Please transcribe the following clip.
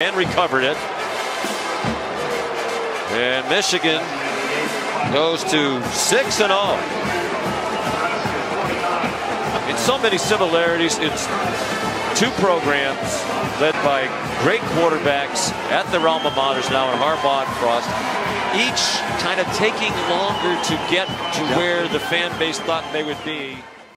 and recovered it. And Michigan goes to 6 and 0. It's so many similarities, it's two programs led by great quarterbacks at the alma maters now in Harbaugh and Frost, each kind of taking longer to get to where the fan base thought they would be.